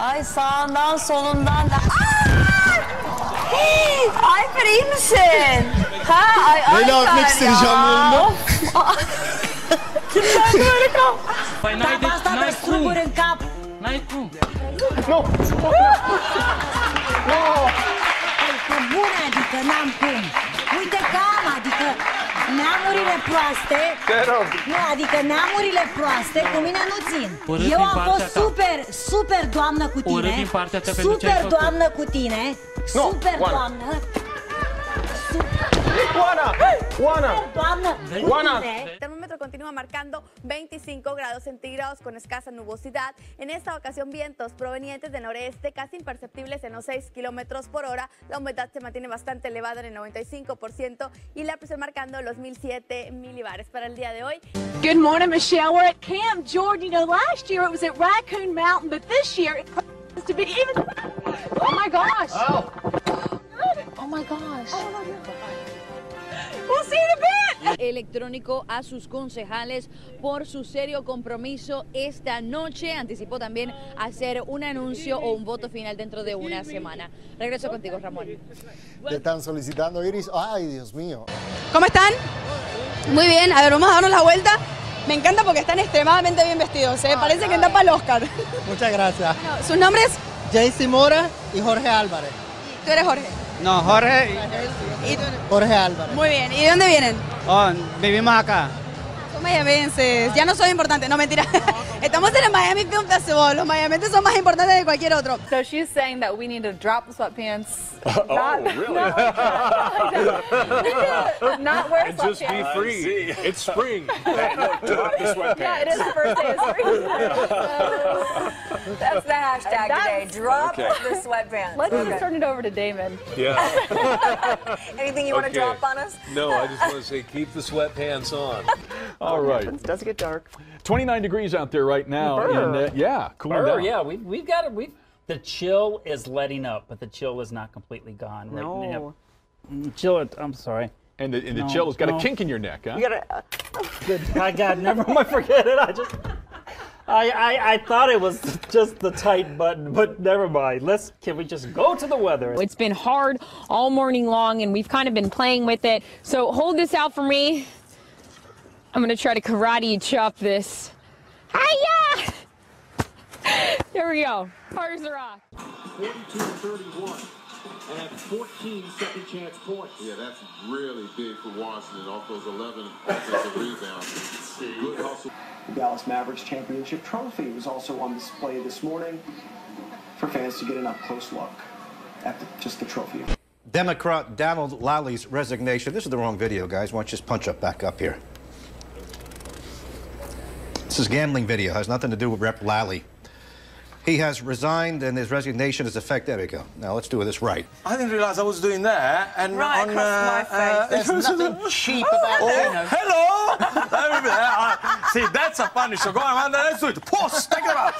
Ay sağından solundan da. Hey, Ayfer iyi misin? Ha, ay, Böyle Ayfer atmak istedi ya. Kimden böyle kal? By night, night, night, night, proaste... Te rog. Nu, adică neamurile proaste cu mine nu țin. Urât Eu din am partea fost ta. super, super doamnă cu tine. Urât din partea ta pentru ce ai Super făcut. doamnă cu tine. Nu, Super Oana. doamnă. Juana, Juana. Doamnă cu Juana. tine. Continúa marcando 25 grados centígrados con escasa nubosidad. En esta ocasión vientos provenientes del noreste casi imperceptibles en los 6 kilómetros por hora. La humedad se mantiene bastante elevada en el 95% y la presión marcando los 1007 milibares. Para el día de hoy, Good morning, Michelle. We're at Camp Jordan. You know, last year it was at Raccoon Mountain, but this year it promises to be even. Oh my gosh! Oh, oh my gosh! We'll see electrónico a sus concejales por su serio compromiso esta noche. Anticipó también hacer un anuncio o un voto final dentro de una semana. Regreso contigo, Ramón. Te están solicitando Iris. Ay, Dios mío. ¿Cómo están? Muy bien, a ver, vamos a darnos la vuelta. Me encanta porque están extremadamente bien vestidos, ¿eh? parece que están para el Oscar. Muchas gracias. ¿Sus nombres? Jaycee Mora y Jorge Álvarez. Tú eres Jorge. No, Jorge Y- Jorge Álvarez. Muy bien, ¿y de dónde vienen? Oh, vivimos acá. Son mayamenses, ya no soy importante, no mentira. Estamos en el Miami Film Festival, los mayamenses son más importantes que cualquier otro. So she's saying that we need to drop the sweatpants. Oh, not, really? not, not wear And just be sweatpants. free. It's spring. Drop the sweatpants. Yeah, it is the first day of spring. That's the hashtag today. That's- Drop Okay. the sweatpants. Let's Okay. just turn it over to Damon. Yeah. Anything you want to Okay. drop on us? No, I just want to say keep the sweatpants on. All right. Does it get dark? 29 degrees out there right now. Brr. And, uh, yeah, cooling Brr, down. yeah, we, we've got it. We the chill is letting up, but the chill is not completely gone. Right No. now. Mm, Chill it. I'm sorry. And the, and the No, chill has got no. a kink in your neck, huh? You gotta. Good. I got never mind. Forget it. I just. I, I, I thought it was just the tight button, but never mind. Let's can we just go to the weather? It's been hard all morning long, and we've kind of been playing with it. So hold this out for me. I'm gonna try to karate chop this. Hiya! There we go. Hard as a rock. 42-31 and 14 second chance points. Yeah, that's really big for Washington off those 11 offensive rebounds. Good hustle. The Dallas Mavericks championship trophy was also on display this morning for fans to get an up-close look at the, just the trophy. Democrat Donald Lally's resignation. This is the wrong video, guys. Why don't you just punch up back up here? This is gambling video. It Has nothing to do with Rep Lally. He has resigned, and his resignation is effective. There we go. Now let's do this right. I didn't realise I was doing that. And Right on, across my uh, face. uh, There's nothing cheap Oh, about you know. hello! Uh, See, that's a funny show. Go on, man. Let's do it. Pause. Take it out.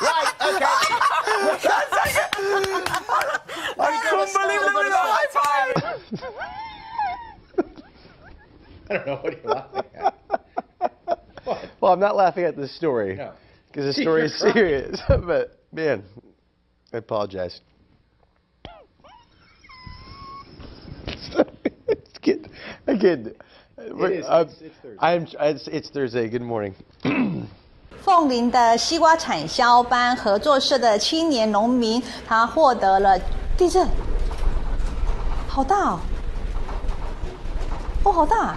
Right, okay. I couldn't believe it. with a high five. I don't know what you're laughing at. Well, I'm not laughing at this story. No. Because the story is crying. serious. but, man, I apologize. it's good. Again, is. I'm, It's- it's Thursday. I'm, it's, it's Thursday. Good morning. 凤林的西瓜产销班合作社的青年农民，他获得了地震，好大哦，哦，好大。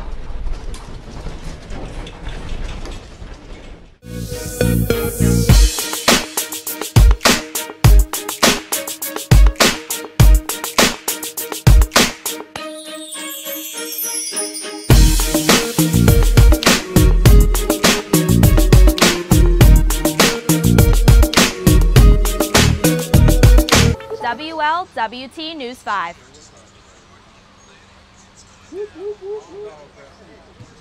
WLWT News 5.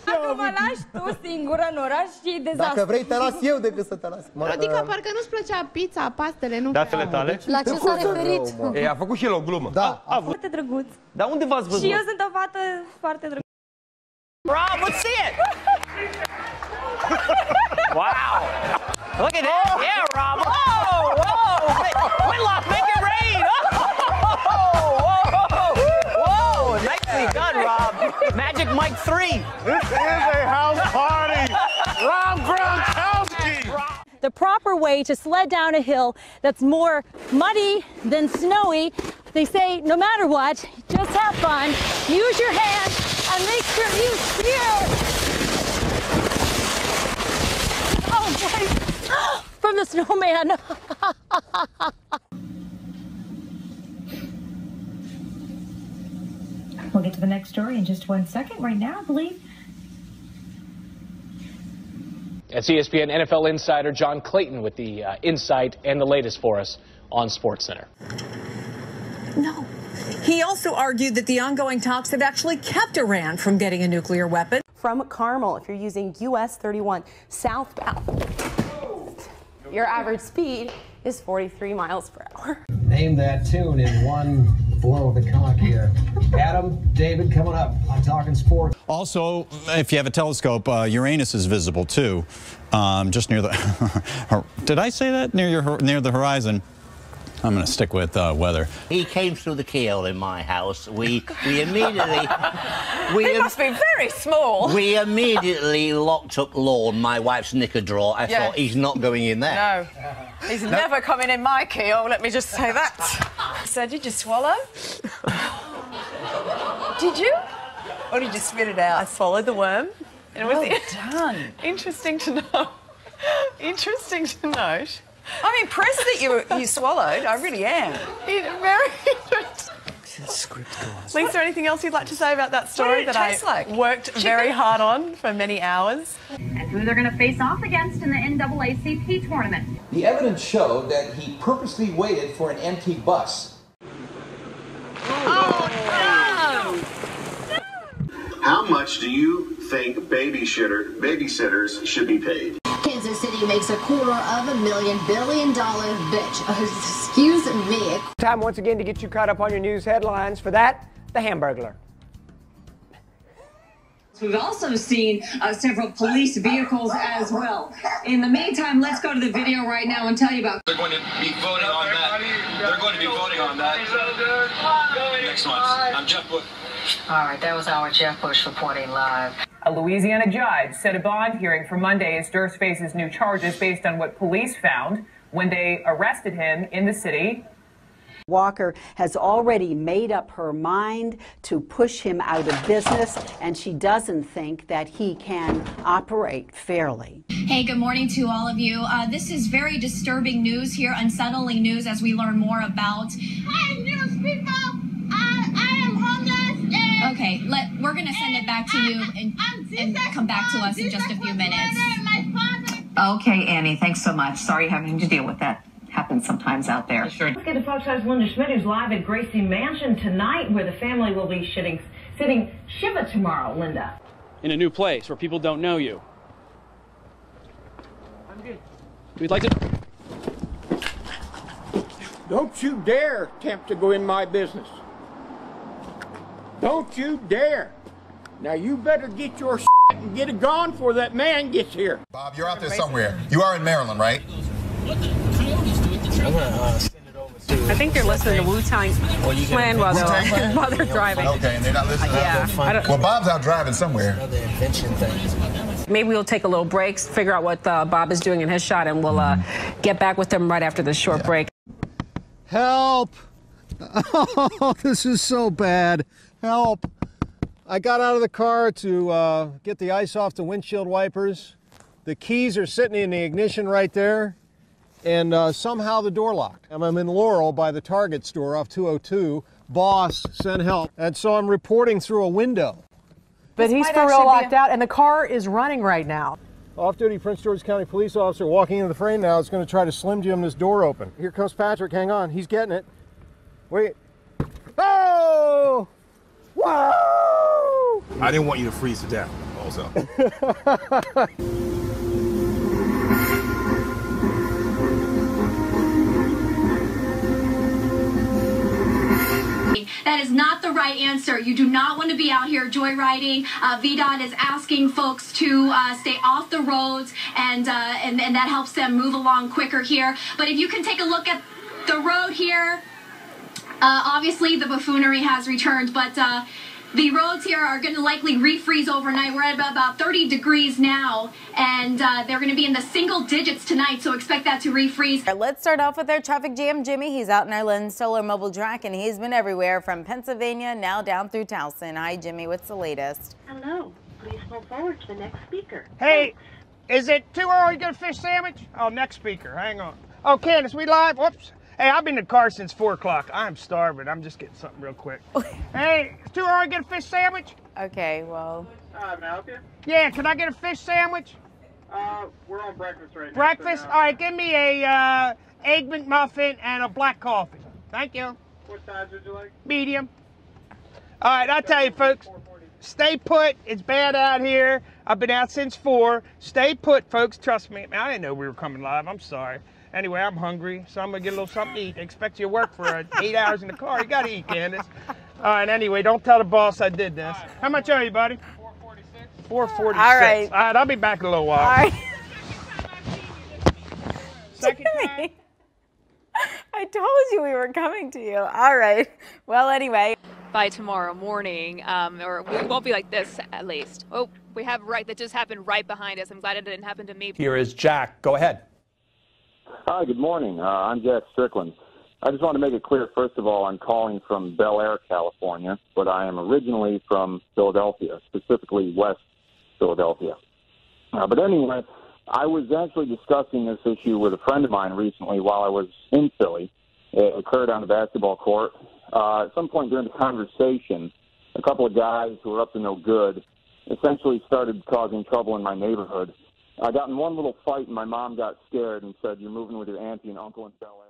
Dacă mă lași tu singură în oraș și dezastru. Dacă vrei, te las eu decât să te las. Mă, Adică uh, parcă nu-ți plăcea pizza, pastele, nu? Datele tale? La ce s-a referit? E, a făcut și el o glumă. Da. A, a, Foarte drăguț. dar unde v-ați văzut? Și eu sunt o fată foarte drăguță. Rob, let's see it. wow. Look at that. Yeah, Rob. Oh, Mike 3. This is a house party. Rob Gronkowski. The proper way to sled down a hill that's more muddy than snowy. They say no matter what, just have fun, use your hands, and make sure you steer. Oh boy, from the snowman. We'll get to the next story in just one second. Right now, I believe It's ESPN NFL insider John Clayton with the uh, insight and the latest for us on SportsCenter. No. He also argued that the ongoing talks have actually kept Iran from getting a nuclear weapon. From Carmel, if you're using US 31 southbound, your average speed is 43 miles per hour. Name that tune in one blow of the cock here. Adam, David, coming up on Talking Sports. Also, if you have a telescope, uh, Uranus is visible too, um, just near the. did I say that near your near the horizon? I'm going to stick with uh, weather. He came through the keyhole in my house. We we immediately we He must be very small. we immediately locked up lawn, my wife's knicker drawer. I Yeah. thought he's not going in there. No. He's never coming in my keyhole, let me just say that. So, did you swallow? did you? Or did you spit it out? I swallowed the worm. And it was Well done. Interesting to know. Interesting to note. I'm impressed that you you swallowed. I really am. very interesting. Lisa, anything else you'd like to say about that What story did it that I like? worked Chicken? very hard on for many hours? and who they're going to face off against in the NAACP tournament. The evidence showed that he purposely waited for an empty bus. Oh no! How much do you think babysitter babysitters should be paid? Kansas City makes a quarter of a million billion dollar bitch. Excuse me. Time once again to get you caught up on your news headlines. For that, the Hamburglar. We've also seen uh, several police vehicles as well. In the meantime, let's go to the video right now and tell you about. They're going to be voting on that. They're going to be voting on that next month. I'm Jeff Bush. All right, that was our Jeff Bush reporting live. A Louisiana judge set a bond hearing for Monday as Durst faces new charges based on what police found when they arrested him in the city. Walker has already made up her mind to push him out of business, and she doesn't think that he can operate fairly. Hey, good morning to all of you. Uh, this is very disturbing news here, unsettling news as we learn more about. Hi, news people. Okay, let we're gonna send it back to you and, and come back to us in just a few minutes. Okay, Annie, thanks so much. Sorry having to deal with that. Happens sometimes out there. Sure. Let's get to Fox 5's Linda Schmidt, who's live at Gracie Mansion tonight, where the family will be sitting, sitting Shiva tomorrow. Linda. in a new place where people don't know you. I'm good. We'd like to. Don't you dare attempt to go in my business. Don't you dare. Now you better get your and get it gone before that man gets here. Bob, you're out there somewhere. You are in Maryland, right? I think they're listening to Wu Tang Clan while they're, while they're driving. Okay, and they're not listening. Yeah. I don't- Well, Bob's out driving somewhere. Maybe we'll take a little break, figure out what uh, Bob is doing in his shot, and we'll uh, get back with them right after this short break. Help! Oh, this is so bad. Help! I got out of the car to uh, get the ice off the windshield wipers. The keys are sitting in the ignition right there, and uh, somehow the door locked. I'm I'm in Laurel by the Target store off 202. Boss, send help. And so I'm reporting through a window. But This he's might for real locked a- out, and the car is running right now. Off-duty Prince George County police officer walking into the frame now is going to try to slim jim this door open. Here comes Patrick. Hang on. He's getting it. Wait. Oh! Whoa! I didn't want you to freeze to death, also. That is not the right answer. You do not want to be out here joyriding. Uh, VDOT is asking folks to uh, stay off the roads, and, uh, and and that helps them move along quicker here. But if you can take a look at the road here, uh, obviously the buffoonery has returned, but. Uh, The roads here are going to likely refreeze overnight. We're at about, about 30 degrees now, and uh, they're going to be in the single digits tonight, so expect that to refreeze. Let's start off with our traffic jam. Jimmy, he's out in our Lynn Solar mobile track, and he's been everywhere from Pennsylvania now down through Towson. Hi, Jimmy. What's the latest? Hello. Please move forward to the next speaker. Hey, is it too early to get a fish sandwich? Oh, next speaker. Hang on. Oh, Candace, we live? Whoops. Hey, I've been in the car since 4 o'clock. I'm starving. I'm just getting something real quick. hey, it's too early to get a fish sandwich? Okay, well. Uh, can I help you? Yeah, can I get a fish sandwich? Uh, we're on breakfast right now. Breakfast? so All right, give me a uh, egg McMuffin and a black coffee. Thank you. What size would you like? Medium. All right, I tell you, folks, stay put. It's bad out here. I've been out since four. Stay put, folks. Trust me. I didn't know we were coming live. I'm sorry. Anyway, I'm hungry, so I'm gonna get a little something to eat. I expect you to work for uh, eight hours in the car. You gotta eat, Candace. All right. Anyway, don't tell the boss I did this. How much are you, buddy? Four forty-six. Four forty-six. All right. All right. I'll be back in a little while. All right. Second time. I told you we were coming to you. All right. Well, anyway. By tomorrow morning, um, or we won't be like this at least. Oh, we have right that just happened right behind us. I'm glad it didn't happen to me. Here is Jack. Go ahead. Hi, good morning. Uh, I'm Jack Strickland. I just want to make it clear, first of all, I'm calling from Bel Air, California, but I am originally from Philadelphia, specifically West Philadelphia. Uh, but anyway, I was actually discussing this issue with a friend of mine recently while I was in Philly. It occurred on the basketball court. Uh, at some point during the conversation, a couple of guys who were up to no good essentially started causing trouble in my neighborhood. I got in one little fight, and my mom got scared and said, "You're moving with your auntie and uncle in Bel Air."